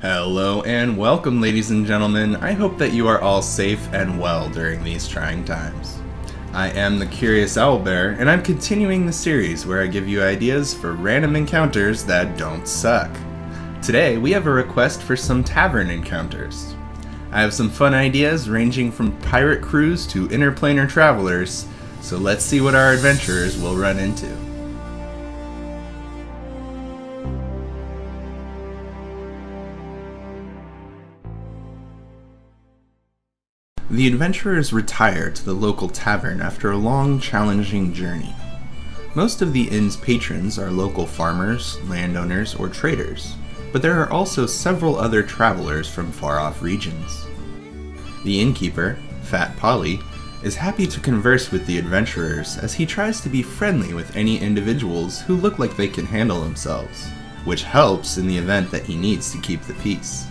Hello and welcome, ladies and gentlemen. I hope that you are all safe and well during these trying times. I am the Curious Owlbear, and I'm continuing the series where I give you ideas for random encounters that don't suck. Today, we have a request for some tavern encounters. I have some fun ideas ranging from pirate crews to interplanar travelers, so let's see what our adventurers will run into. The adventurers retire to the local tavern after a long, challenging journey. Most of the inn's patrons are local farmers, landowners, or traders, but there are also several other travelers from far off regions. The innkeeper, Fat Polly, is happy to converse with the adventurers as he tries to be friendly with any individuals who look like they can handle themselves, which helps in the event that he needs to keep the peace.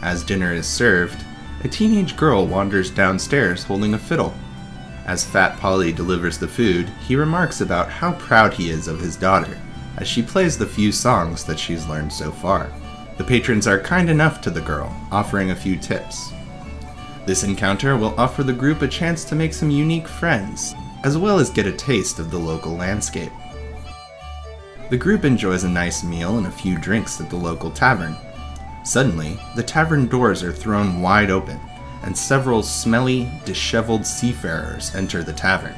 As dinner is served, a teenage girl wanders downstairs holding a fiddle. As Fat Polly delivers the food, he remarks about how proud he is of his daughter, as she plays the few songs that she's learned so far. The patrons are kind enough to the girl, offering a few tips. This encounter will offer the group a chance to make some unique friends, as well as get a taste of the local landscape. The group enjoys a nice meal and a few drinks at the local tavern, Suddenly, the tavern doors are thrown wide open, and several smelly, disheveled seafarers enter the tavern.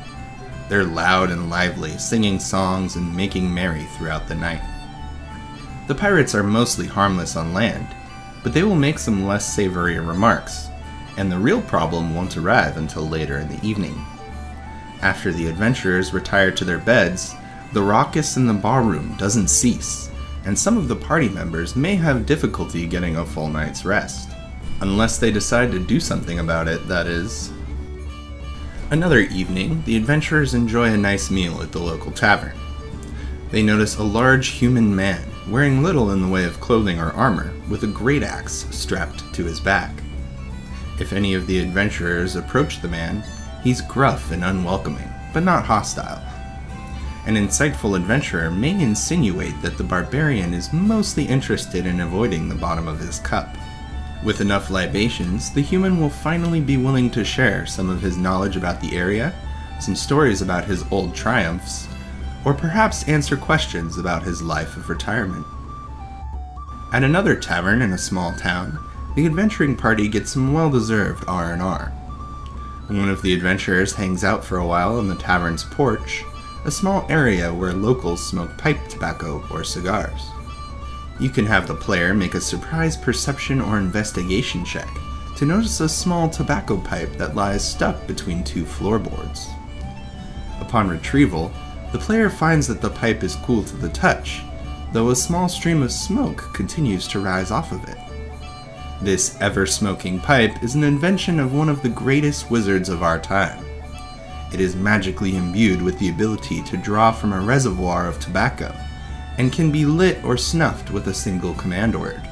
They're loud and lively, singing songs and making merry throughout the night. The pirates are mostly harmless on land, but they will make some less savory remarks, and the real problem won't arrive until later in the evening. After the adventurers retire to their beds, the raucous in the barroom doesn't cease, and some of the party members may have difficulty getting a full night's rest. Unless they decide to do something about it, that is. Another evening, the adventurers enjoy a nice meal at the local tavern. They notice a large human man, wearing little in the way of clothing or armor, with a great axe strapped to his back. If any of the adventurers approach the man, he's gruff and unwelcoming, but not hostile. An insightful adventurer may insinuate that the barbarian is mostly interested in avoiding the bottom of his cup. With enough libations, the human will finally be willing to share some of his knowledge about the area, some stories about his old triumphs, or perhaps answer questions about his life of retirement. At another tavern in a small town, the adventuring party gets some well-deserved R&R. One of the adventurers hangs out for a while on the tavern's porch, a small area where locals smoke pipe tobacco or cigars. You can have the player make a surprise perception or investigation check to notice a small tobacco pipe that lies stuck between two floorboards. Upon retrieval, the player finds that the pipe is cool to the touch, though a small stream of smoke continues to rise off of it. This ever smoking pipe is an invention of one of the greatest wizards of our time, it is magically imbued with the ability to draw from a reservoir of tobacco, and can be lit or snuffed with a single command word.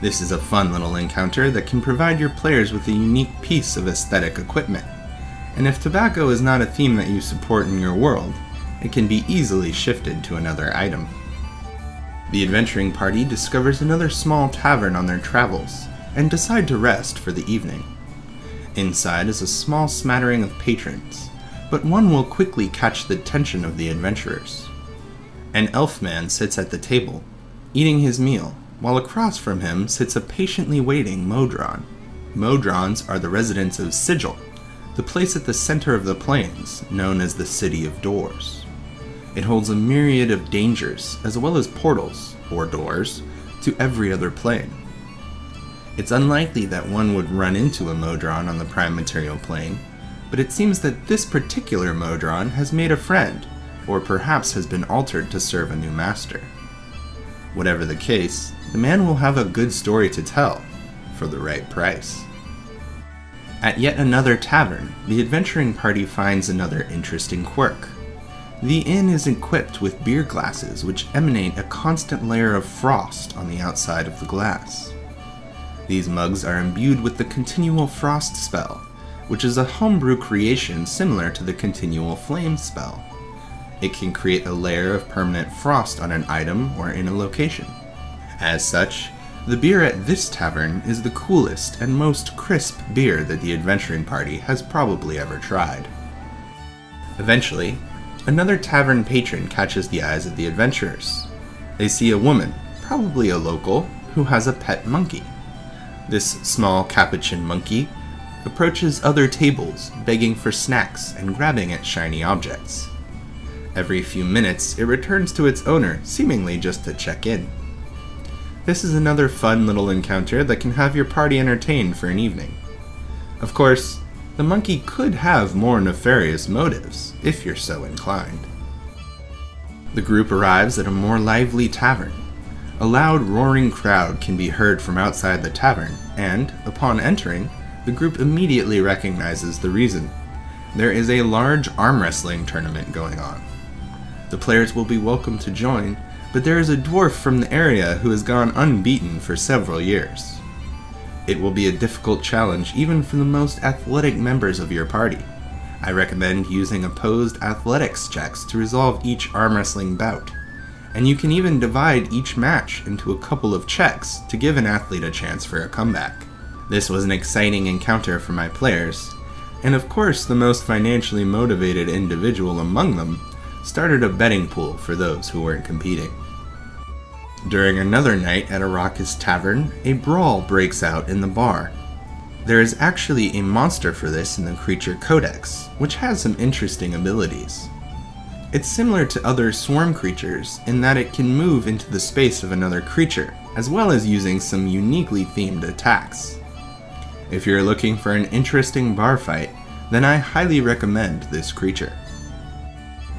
This is a fun little encounter that can provide your players with a unique piece of aesthetic equipment. And if tobacco is not a theme that you support in your world, it can be easily shifted to another item. The adventuring party discovers another small tavern on their travels, and decide to rest for the evening. Inside is a small smattering of patrons, but one will quickly catch the attention of the adventurers. An elf man sits at the table, eating his meal, while across from him sits a patiently waiting Modron. Modrons are the residents of Sigil, the place at the center of the planes, known as the City of Doors. It holds a myriad of dangers, as well as portals, or doors, to every other plane. It's unlikely that one would run into a Modron on the prime material plane, but it seems that this particular Modron has made a friend, or perhaps has been altered to serve a new master. Whatever the case, the man will have a good story to tell, for the right price. At yet another tavern, the adventuring party finds another interesting quirk. The inn is equipped with beer glasses which emanate a constant layer of frost on the outside of the glass. These mugs are imbued with the continual frost spell, which is a homebrew creation similar to the Continual Flame spell. It can create a layer of permanent frost on an item or in a location. As such, The beer at this tavern is the coolest and most crisp beer that the adventuring party has probably ever tried. Eventually, another tavern patron catches the eyes of the adventurers. They see a woman, probably a local, who has a pet monkey. This small capuchin monkey approaches other tables, begging for snacks and grabbing at shiny objects. Every few minutes, it returns to its owner, seemingly just to check in. This is another fun little encounter that can have your party entertained for an evening. Of course, the monkey could have more nefarious motives, if you're so inclined. The group arrives at a more lively tavern. A loud roaring crowd can be heard from outside the tavern, and, upon entering, the group immediately recognizes the reason. There is a large arm wrestling tournament going on. The players will be welcome to join, but there is a dwarf from the area who has gone unbeaten for several years. It will be a difficult challenge even for the most athletic members of your party. I recommend using opposed athletics checks to resolve each arm wrestling bout. And you can even divide each match into a couple of checks to give an athlete a chance for a comeback. This was an exciting encounter for my players, and of course, the most financially motivated individual among them started a betting pool for those who weren't competing. During another night at a raucous tavern, a brawl breaks out in the bar. There is actually a monster for this in the Creature Codex, which has some interesting abilities. It's similar to other swarm creatures in that it can move into the space of another creature, as well as using some uniquely themed attacks. If you're looking for an interesting bar fight, then I highly recommend this creature.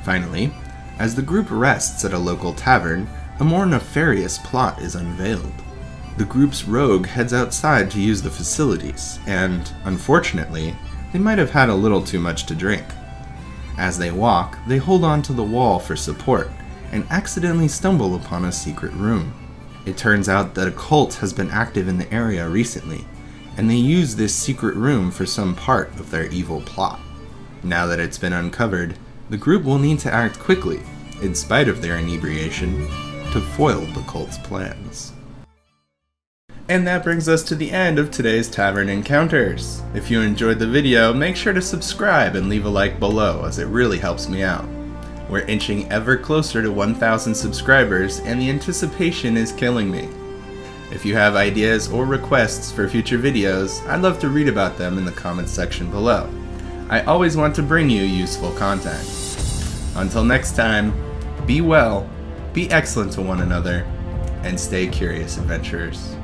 Finally, as the group rests at a local tavern, a more nefarious plot is unveiled. The group's rogue heads outside to use the facilities, and, unfortunately, they might have had a little too much to drink. As they walk, they hold on to the wall for support and accidentally stumble upon a secret room. It turns out that a cult has been active in the area recently, and they use this secret room for some part of their evil plot. Now that it's been uncovered, the group will need to act quickly, in spite of their inebriation, to foil the cult's plans. And that brings us to the end of today's Tavern Encounters. If you enjoyed the video, make sure to subscribe and leave a like below as it really helps me out. We're inching ever closer to 1,000 subscribers and the anticipation is killing me. If you have ideas or requests for future videos, I'd love to read about them in the comments section below. I always want to bring you useful content. Until next time, be well, be excellent to one another, and stay curious, adventurers.